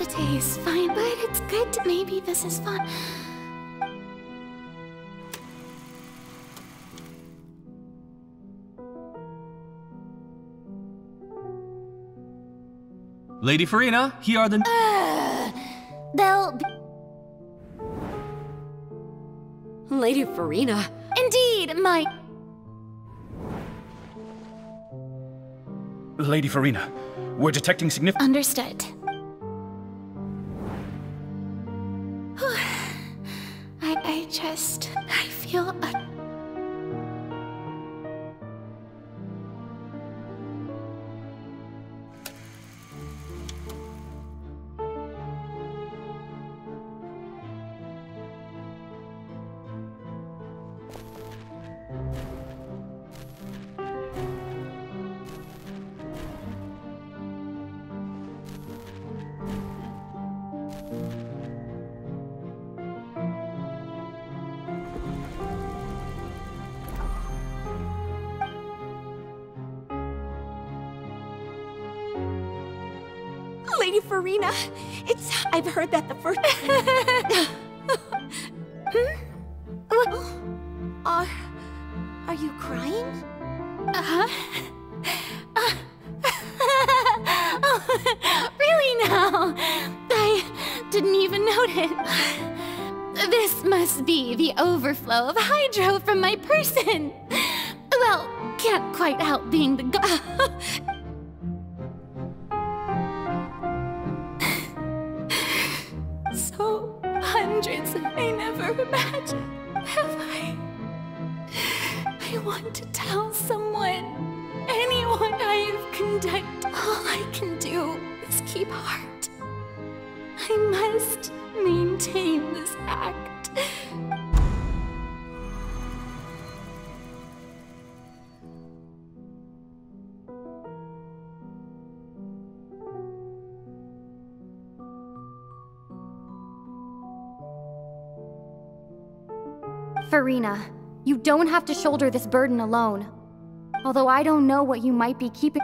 The day is fine, but it's good. Maybe this is fun. Lady Furina, here are the. Uh, they'll. Lady Furina? Indeed, my. Lady Furina, we're detecting significant. Understood. Lady Furina, it's. I've heard that the first. hmm? Are. Are you crying? Uh huh. Uh, oh, really now? I didn't even notice. This must be the overflow of hydro from my person. Well, can't quite help being the to tell someone, anyone I have condemned. All I can do is keep heart. I must maintain this act. Furina, you don't have to shoulder this burden alone. Although I don't know what you might be keeping.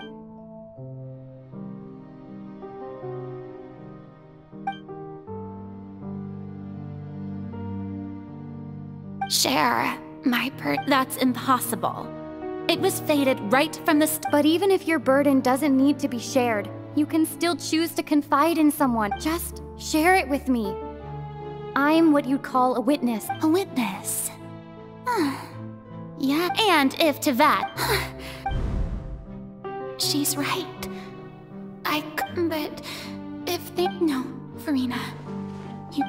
Share my per- That's impossible. It was fated right from the st- But even if your burden doesn't need to be shared, you can still choose to confide in someone. Just share it with me. I'm what you'd call a witness. A witness. Yeah, and if to that. She's right. I c- but if they no, Furina. You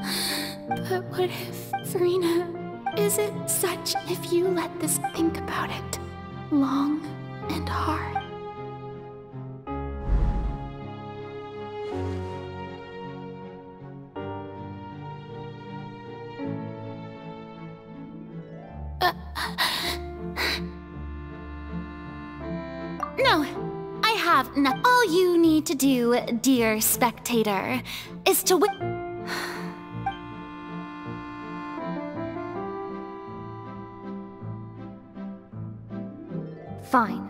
but what if Furina is it such if you let this think about it long and hard? To do, dear spectator, is to wi- Fine.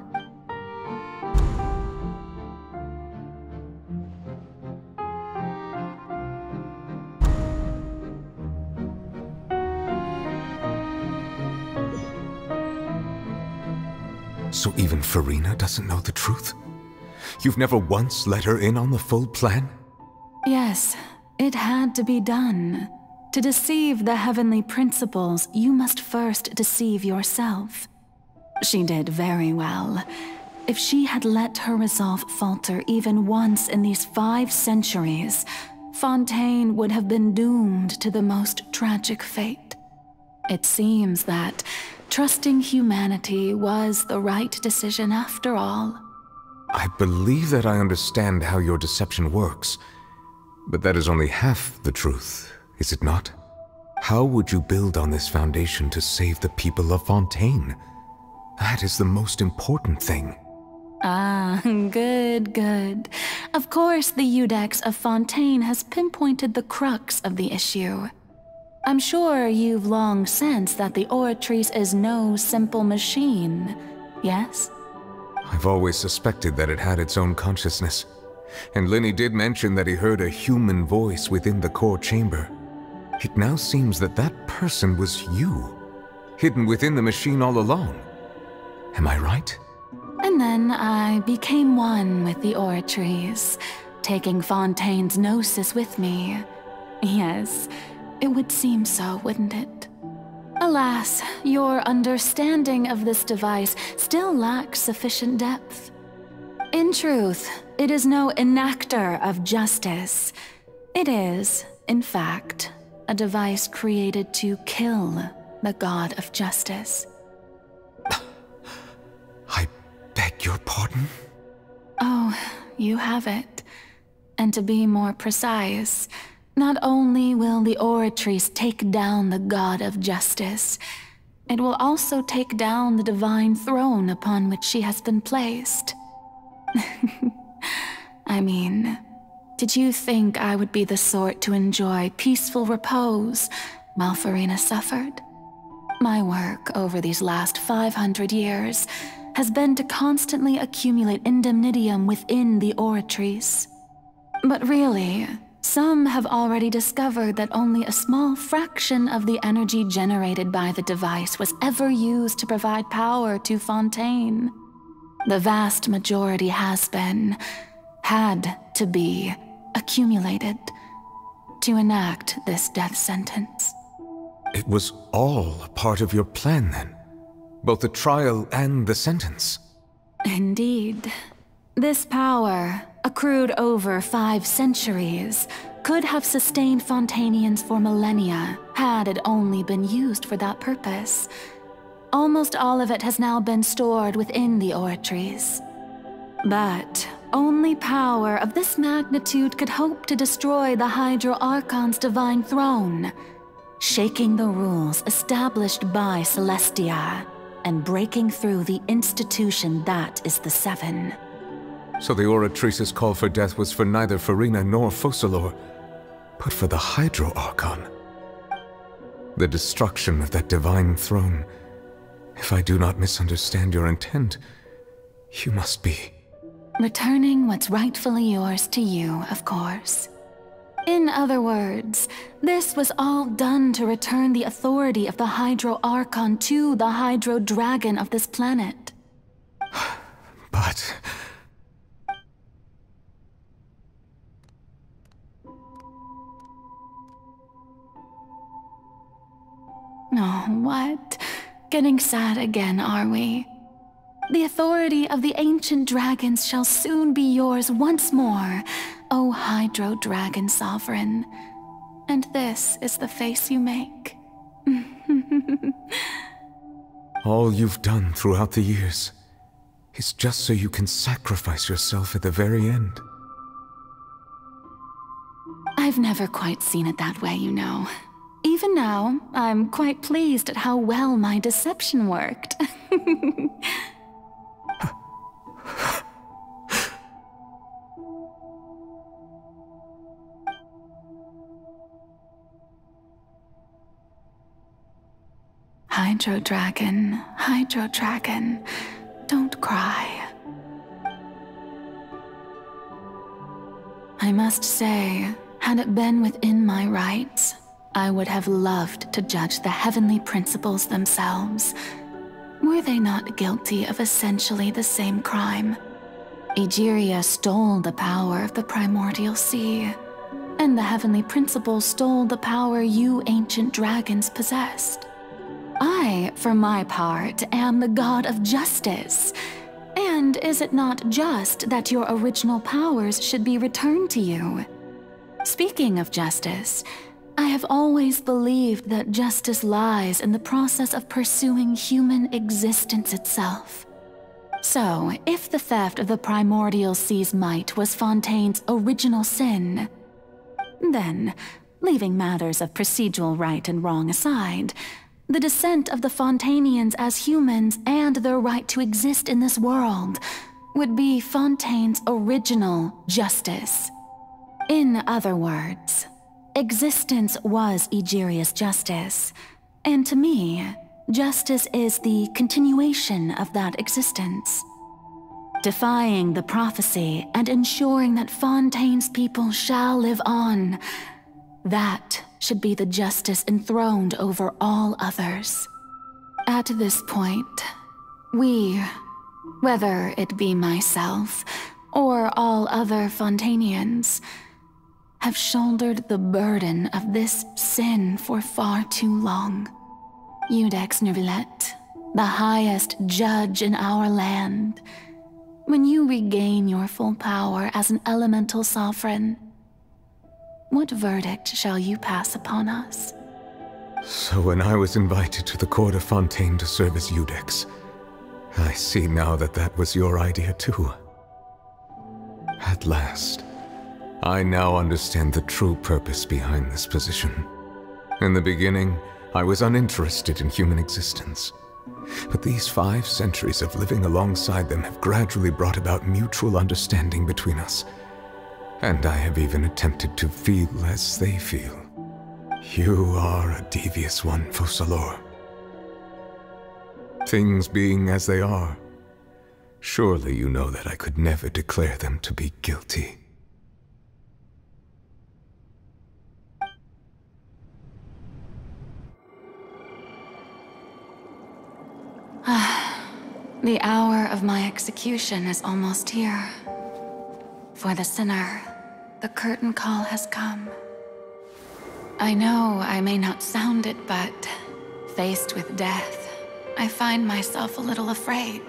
So even Furina doesn't know the truth? You've never once let her in on the full plan? Yes, it had to be done. To deceive the heavenly principles, you must first deceive yourself. She did very well. If she had let her resolve falter even once in these five centuries, Fontaine would have been doomed to the most tragic fate. It seems that trusting humanity was the right decision after all. I believe that I understand how your deception works, but that is only half the truth, is it not? How would you build on this foundation to save the people of Fontaine? That is the most important thing. Ah, good, good. Of course, the Iudex of Fontaine has pinpointed the crux of the issue. I'm sure you've long sensed that the Oratrice is no simple machine, yes? I've always suspected that it had its own consciousness. And Lyney did mention that he heard a human voice within the core chamber. It now seems that that person was you, hidden within the machine all along. Am I right? And then I became one with the Oratrice, taking Fontaine's Gnosis with me. Yes, it would seem so, wouldn't it? Alas, your understanding of this device still lacks sufficient depth. In truth, it is no enactor of justice. It is, in fact, a device created to kill the god of justice. I beg your pardon? Oh, you have it. And to be more precise, not only will the Oratrice take down the god of justice, it will also take down the divine throne upon which she has been placed. I mean, did you think I would be the sort to enjoy peaceful repose while Furina suffered? My work over these last 500 years has been to constantly accumulate indemnitium within the Oratrice. But really, some have already discovered that only a small fraction of the energy generated by the device was ever used to provide power to Fontaine. The vast majority has been, had to be, accumulated to enact this death sentence. It was all a part of your plan then? Both the trial and the sentence? Indeed. This power, accrued over five centuries, could have sustained Fontainians for millennia had it only been used for that purpose. Almost all of it has now been stored within the Oratrice. But only power of this magnitude could hope to destroy the Hydro Archon's divine throne, shaking the rules established by Celestia and breaking through the institution that is the Seven. So the Oratrice's call for death was for neither Furina nor Focalors, but for the Hydro Archon. The destruction of that divine throne. If I do not misunderstand your intent, you must be... Returning what's rightfully yours to you, of course. In other words, this was all done to return the authority of the Hydro Archon to the Hydro Dragon of this planet. But... Oh, what? Getting sad again, are we? The authority of the ancient dragons shall soon be yours once more, O Hydro Dragon Sovereign. And this is the face you make. All you've done throughout the years is just so you can sacrifice yourself at the very end. I've never quite seen it that way, you know. Even now, I'm quite pleased at how well my deception worked. Hydro Dragon, Hydro Dragon, don't cry. I must say, had it been within my rights, I would have loved to judge the heavenly principles themselves. Were they not guilty of essentially the same crime? Egeria stole the power of the primordial sea, and the heavenly principles stole the power you ancient dragons possessed. I, for my part, am the god of justice. And is it not just that your original powers should be returned to you? Speaking of justice, I have always believed that justice lies in the process of pursuing human existence itself. So, if the theft of the primordial sea's might was Fontaine's original sin, then, leaving matters of procedural right and wrong aside, the descent of the Fontainians as humans and their right to exist in this world would be Fontaine's original justice. In other words, Existence was Egeria's justice, and to me, justice is the continuation of that existence. defying the prophecy and ensuring that Fontaine's people shall live on. That should be the justice enthroned over all others. At this point, we, whether it be myself or all other Fontainians, have shouldered the burden of this sin for far too long. Iudex Neuvillette, the highest judge in our land, when you regain your full power as an elemental sovereign, what verdict shall you pass upon us? So when I was invited to the court of Fontaine to serve as Iudex, I see now that that was your idea too. At last, I now understand the true purpose behind this position. In the beginning, I was uninterested in human existence. But these five centuries of living alongside them have gradually brought about mutual understanding between us. And I have even attempted to feel as they feel. You are a devious one, Focalors. Things being as they are, surely you know that I could never declare them to be guilty. The hour of my execution is almost here. For the sinner, the curtain call has come. I know I may not sound it, but faced with death, I find myself a little afraid.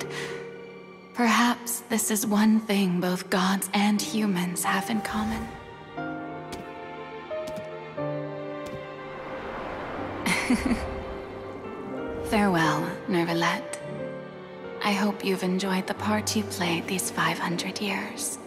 Perhaps this is one thing both gods and humans have in common. Farewell, Neuvillette. I hope you've enjoyed the part you played these 500 years.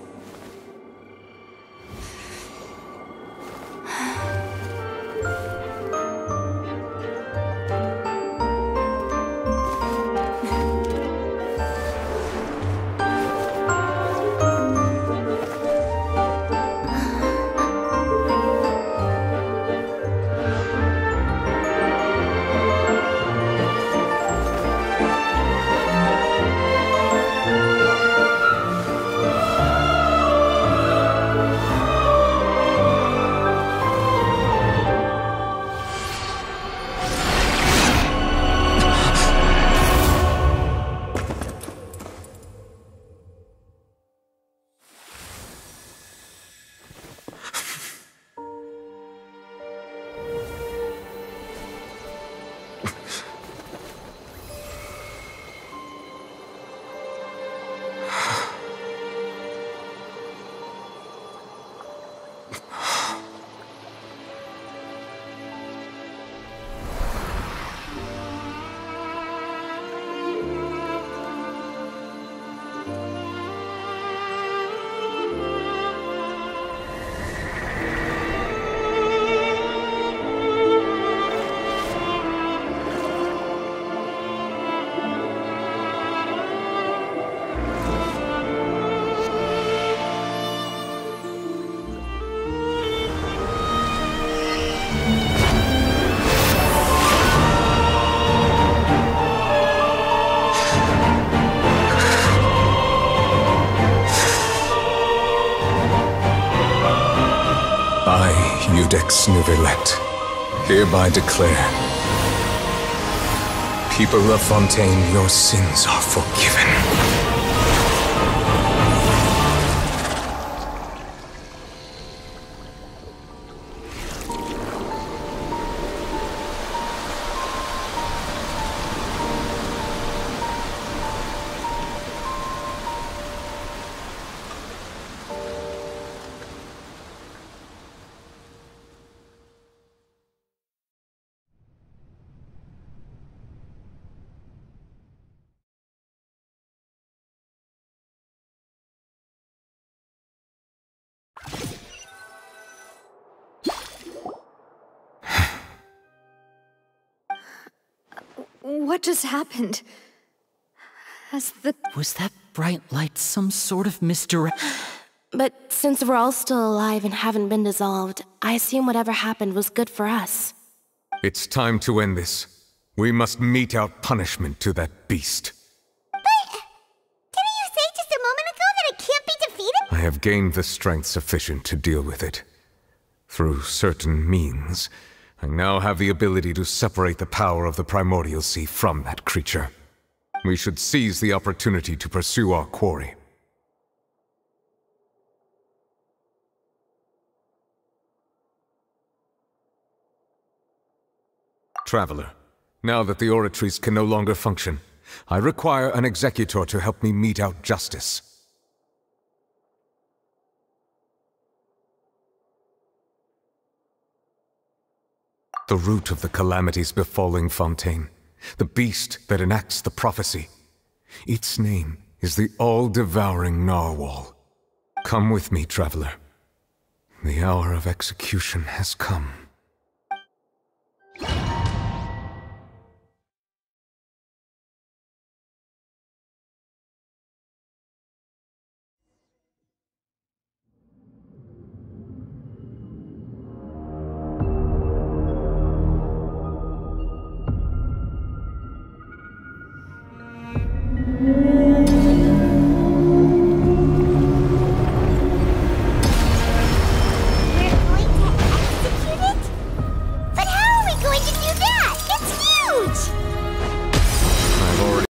Neuvillette, hereby declare, people of Fontaine, your sins are forgiven. What just happened? Has the. Was that bright light some sort of misdirect? But since we're all still alive and haven't been dissolved, I assume whatever happened was good for us. It's time to end this. We must mete out punishment to that beast. But... Didn't you say just a moment ago that it can't be defeated? I have gained the strength sufficient to deal with it. Through certain means, I now have the ability to separate the power of the Primordial Sea from that creature. We should seize the opportunity to pursue our quarry. Traveler, now that the Oratrice can no longer function, I require an executor to help me mete out justice. The root of the calamities befalling Fontaine, the beast that enacts the prophecy. Its name is the all-devouring Narwhal. Come with me, traveler. The hour of execution has come.